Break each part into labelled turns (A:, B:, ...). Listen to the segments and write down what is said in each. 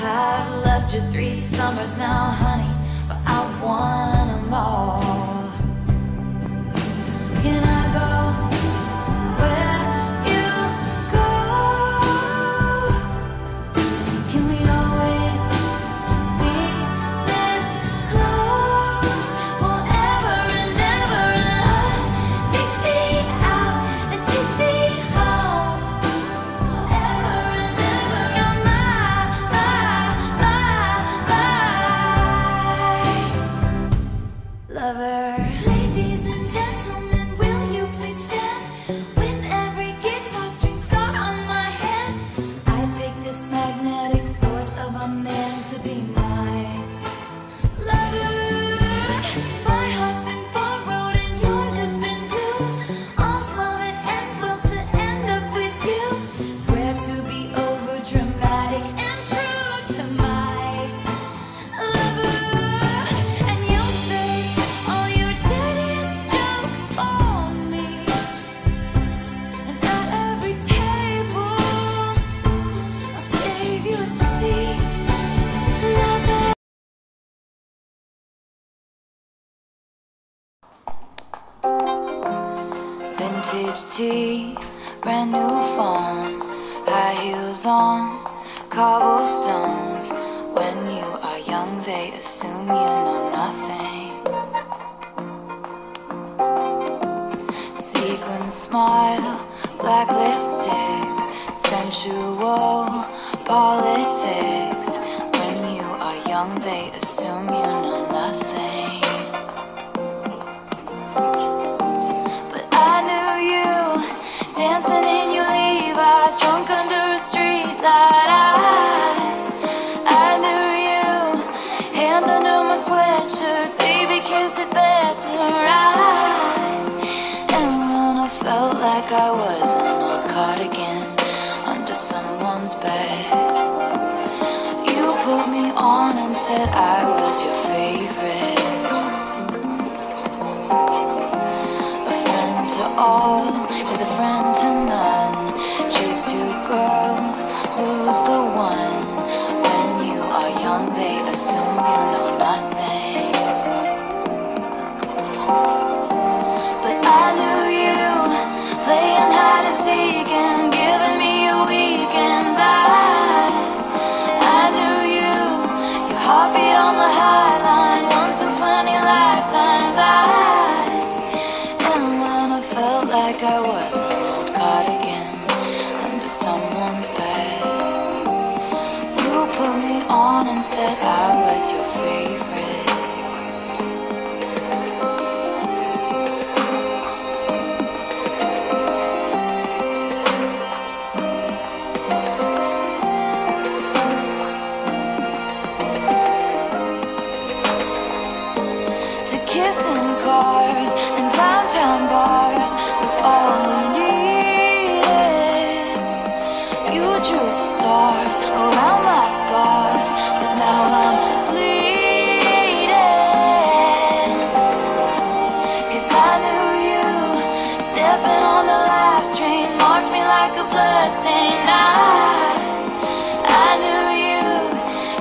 A: I've loved you three summers now, honey, but I want. Vintage tea, brand new phone, high heels on, cobblestones. When you are young, they assume you know nothing. Sequin smile, black lipstick, sensual politics. When you are young, they assume you know nothing. Felt like I was an old cardigan under someone's bed. You put me on and said I was your favorite. A friend to all is a friend. said I was your favorite. a bloodstained night. I knew you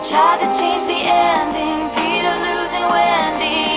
A: tried to change the ending. Peter losing Wendy.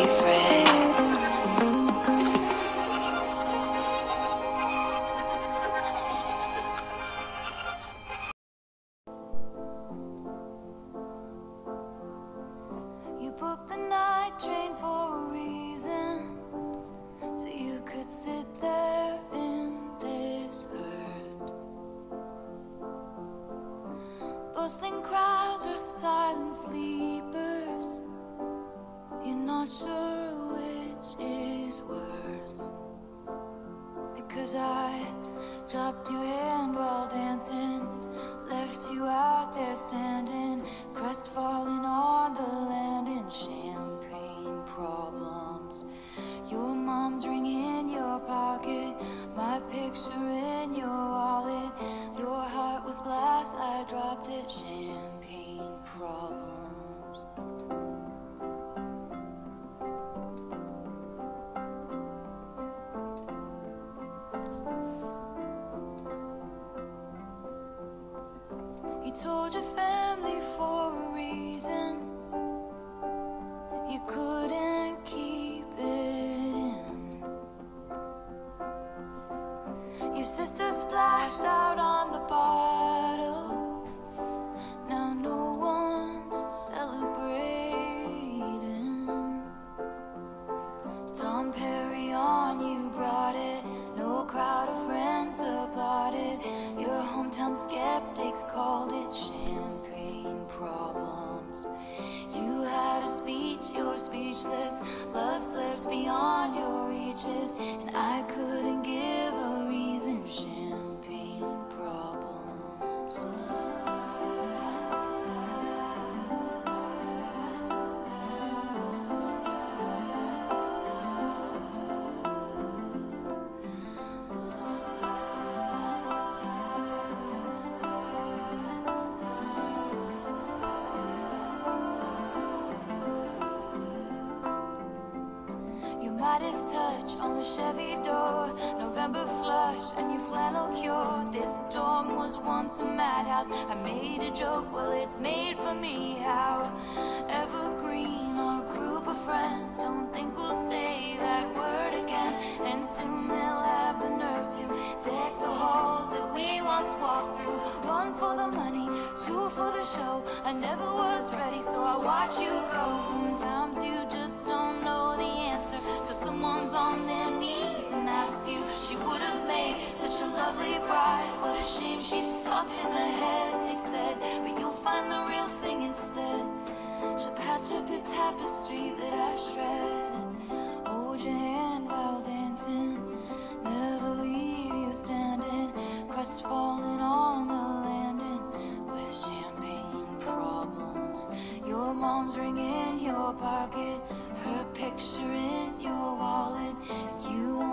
A: Bustling crowds or silent sleepers, you're not sure which is worse. Because I dropped your hand while dancing, left you out there standing, crestfallen on the land in champagne problems. Your mom's ring in your pocket, my picture in your wallet. Your heart was glass, I dropped it, champagne problems. You told your Your sister splashed out on the bottle. Now no one's celebrating. Dom Pérignon you brought it. No crowd of friends applauded. Your hometown skeptics called it champagne problems. You had a speech, you're speechless. Love slipped beyond your reaches, and I couldn't give a Your Midas touch on the Chevy door, November flush and your flannel cure. This dorm was once a madhouse. I made a joke, well, it's made for me. How evergreen, our group of friends don't think we'll say that word again. And soon they'll have the nerve to deck the halls that we once walked through. One for the money, two for the show. I never was ready, so I watch you go. Sometimes you just don't know the answer. So someone's on their knees and asks you. She would have made such a lovely bride. What a shame she's fucked in the head, they said. But you'll find the real thing instead. She'll patch up your tapestry that I shred and hold your hand while dancing. Never leave you standing, crestfallen on the landing with champagne problems. Your mom's ring in your pocket, her picture in your wallet. You